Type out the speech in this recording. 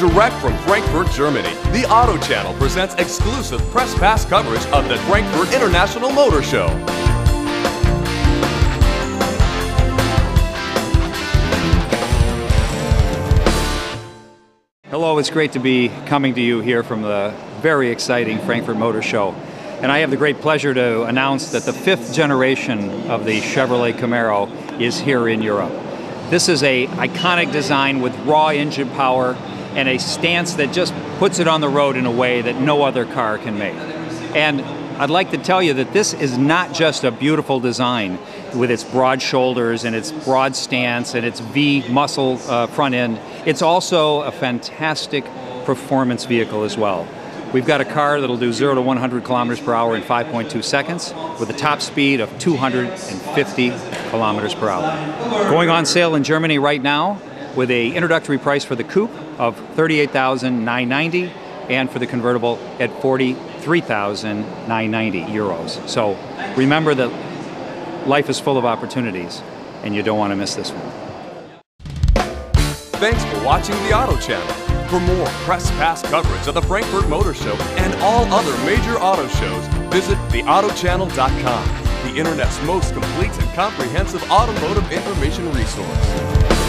Direct from Frankfurt, Germany, the Auto Channel presents exclusive press pass coverage of the Frankfurt International Motor Show. Hello, it's great to be coming to you here from the very exciting Frankfurt Motor Show. And I have the great pleasure to announce that the fifth generation of the Chevrolet Camaro is here in Europe. This is a iconic design with raw engine power and a stance that just puts it on the road in a way that no other car can make. And I'd like to tell you that this is not just a beautiful design with its broad shoulders and its broad stance and its V muscle uh, front end. It's also a fantastic performance vehicle as well. We've got a car that'll do 0 to 100 kilometers per hour in 5.2 seconds with a top speed of 250 kilometers per hour. Going on sale in Germany right now with a introductory price for the coupe of 38,990 and for the convertible at 43,990 euros. So remember that life is full of opportunities and you don't want to miss this one. Thanks for watching the Auto Channel. For more press pass coverage of the Frankfurt Motor Show and all other major auto shows, visit theautochannel.com, the internet's most complete and comprehensive automotive information resource.